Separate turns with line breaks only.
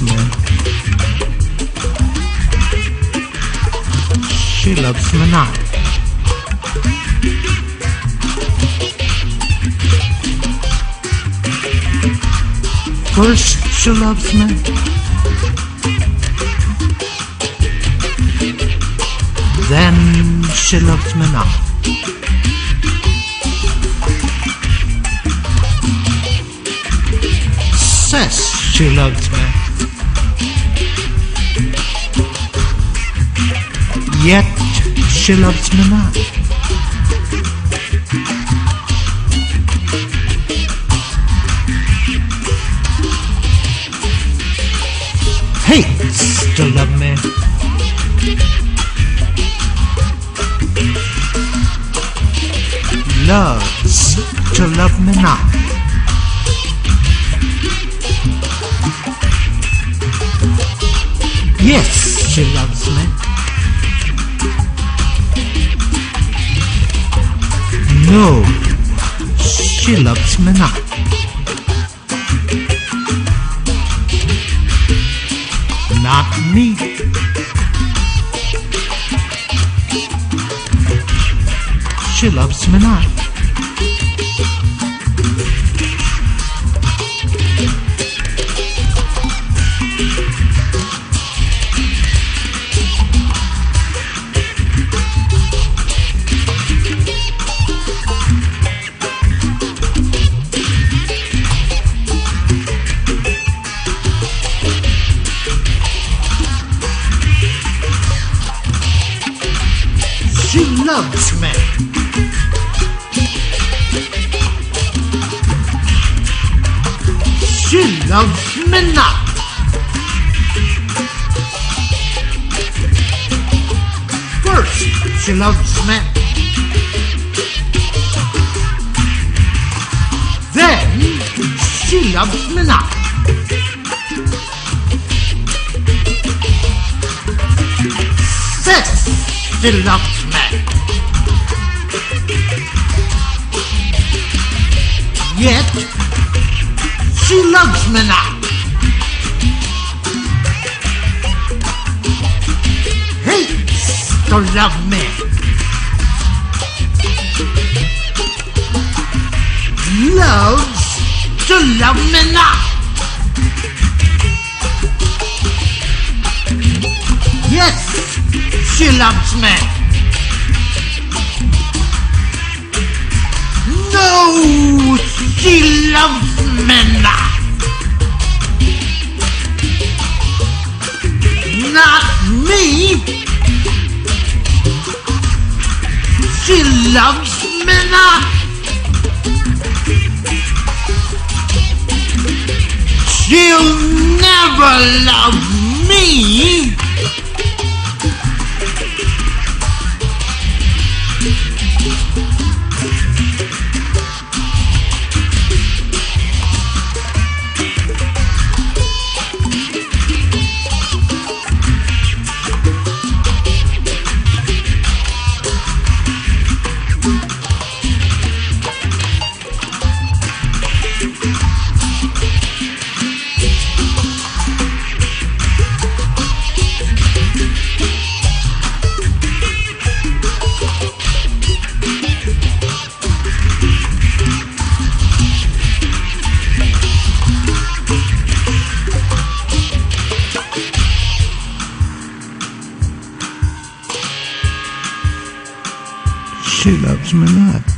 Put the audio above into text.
She loves me not. First she loves me. Then she loves me not. says she loves me. Yet she loves me not. Hates to love me. Loves to love me not. Yes, she loves me. No, she loves me not. Not me. She loves me not. Not. First, she loves me. Then, she loves me not. She loves me. Yet, she loves me not. Hates to love me. Loves to love me not. Yes, she loves me. Me. She loves me not. She'll never love me. She loves me not.